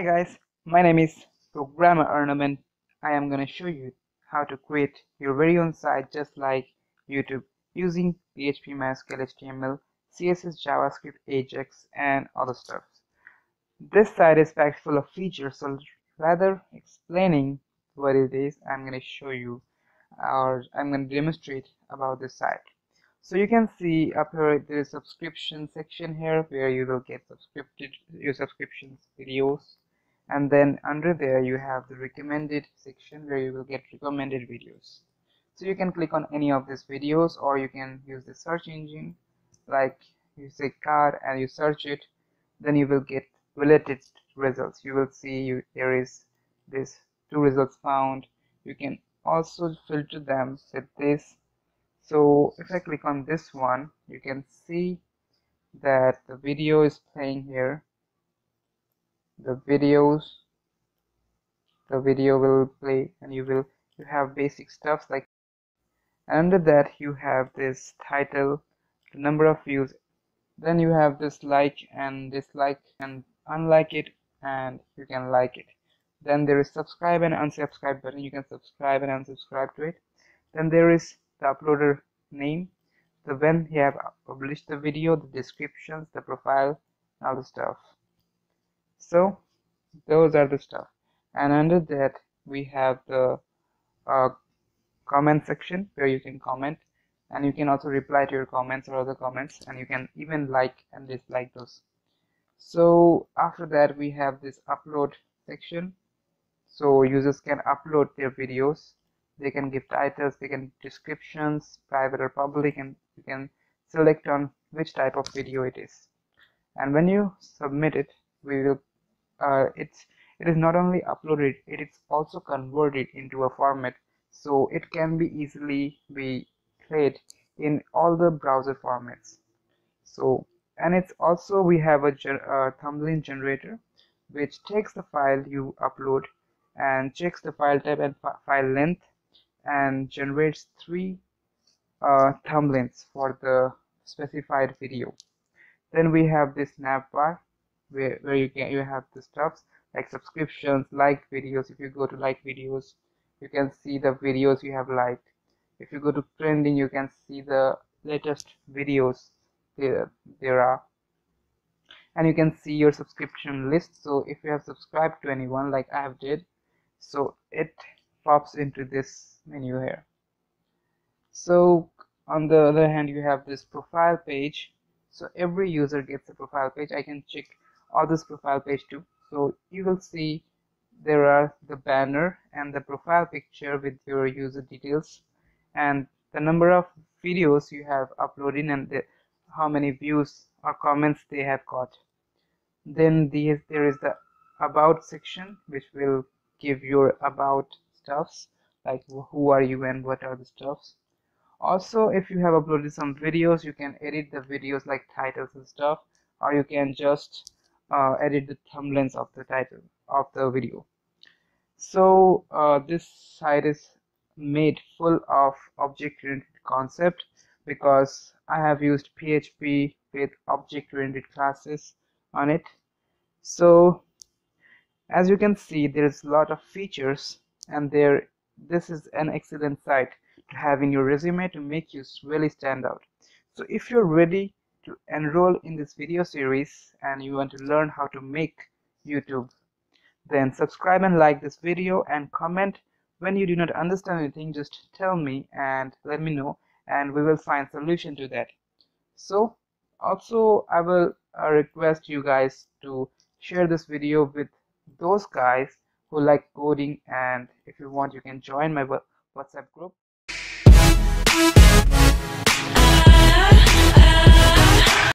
Hi guys, my name is Programmer Arnab. I am gonna show you how to create your very own site just like YouTube using PHP, MySQL, HTML, CSS, JavaScript, Ajax, and other stuff. This site is packed full of features, so rather explaining what it is, I'm gonna show you or I'm gonna demonstrate about this site. So you can see up here there is subscription section here where you will get subscripted your subscriptions videos and then under there you have the recommended section where you will get recommended videos. So you can click on any of these videos or you can use the search engine. Like you say car and you search it then you will get related results. You will see you, there is this two results found. You can also filter them with this. So if I click on this one you can see that the video is playing here the videos the video will play and you will you have basic stuff like under that you have this title the number of views. Then you have this like and dislike and unlike it and you can like it. Then there is subscribe and unsubscribe button. You can subscribe and unsubscribe to it. Then there is the uploader name. The when you have published the video the descriptions the profile all the stuff so those are the stuff. And under that we have the uh, comment section where you can comment. And you can also reply to your comments or other comments. And you can even like and dislike those. So after that we have this upload section. So users can upload their videos. They can give titles. They can descriptions private or public. And you can select on which type of video it is. And when you submit it we will uh, it's it is not only uploaded it is also converted into a format. So it can be easily be played in all the browser formats. So and it's also we have a uh, thumbnail generator which takes the file you upload and checks the file type and file length and generates three uh, thumbnails for the specified video. Then we have this navbar where, where you can you have the stuffs like subscriptions like videos. If you go to like videos you can see the videos you have liked. If you go to trending you can see the latest videos there, there are. And you can see your subscription list. So if you have subscribed to anyone like I have did so it pops into this menu here. So on the other hand you have this profile page. So every user gets a profile page. I can check others profile page too. So you will see there are the banner and the profile picture with your user details and the number of videos you have uploaded and the, how many views or comments they have got. Then these, there is the about section which will give your about stuffs like who are you and what are the stuffs. Also if you have uploaded some videos you can edit the videos like titles and stuff or you can just uh, edit the thumbnails of the title of the video. So uh, this site is made full of object-oriented concept because I have used PHP with object-oriented classes on it. So as you can see there's a lot of features and there this is an excellent site to have in your resume to make you really stand out. So if you're ready to enroll in this video series and you want to learn how to make YouTube. Then subscribe and like this video and comment. When you do not understand anything just tell me and let me know and we will find solution to that. So also I will uh, request you guys to share this video with those guys who like coding and if you want you can join my WhatsApp group